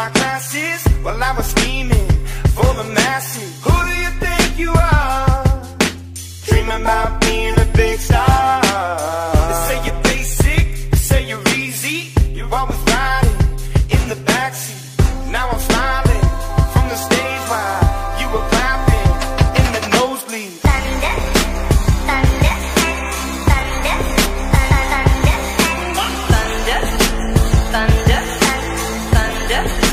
my classes while I was scheming for the masses. Who do you think you are? Dreaming about being a big star. They say you're basic, they say you're easy. You're always riding in the backseat. Now I'm smiling from the stage while you were clapping in the nosebleed. Thunder, thunder, thunder, thunder, thunder, thunder, thunder. thunder.